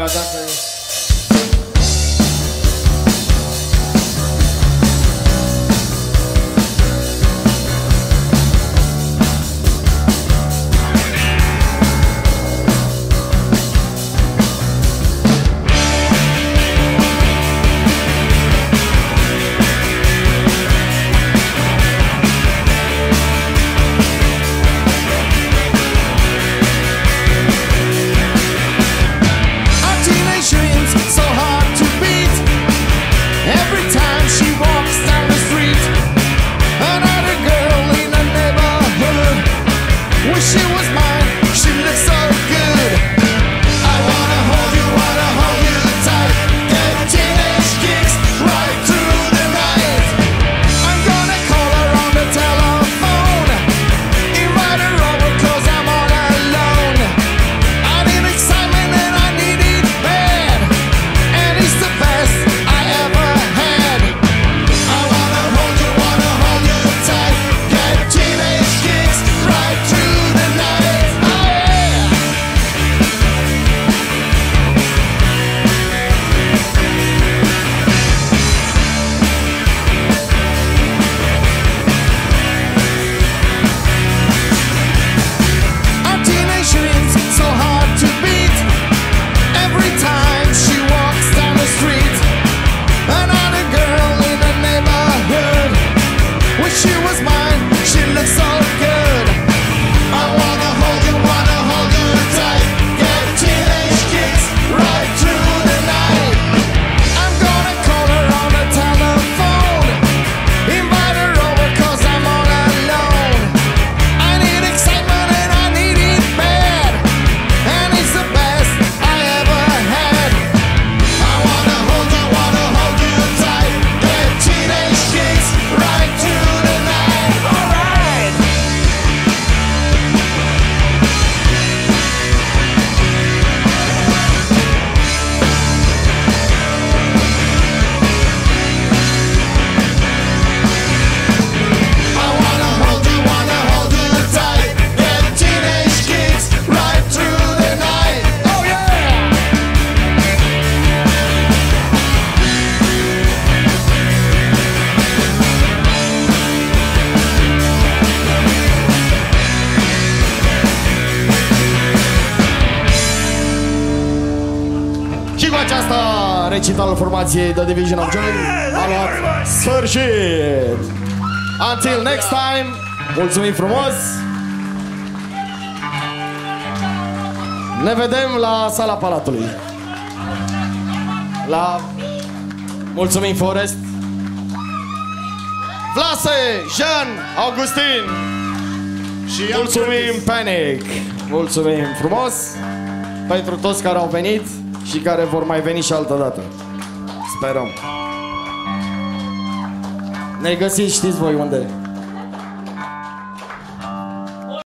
Cause I say. asta recitalul formației The Division of Joy a luat sfârșit. Until next time, mulțumim frumos! Ne vedem la sala Palatului. La... Mulțumim, Forest! Vlase, Jean, Augustin și mulțumim Panic. Mulțumim frumos pentru toți care au venit și care vor mai veni și altă dată. Sperăm. Ne găsiți, știți voi unde.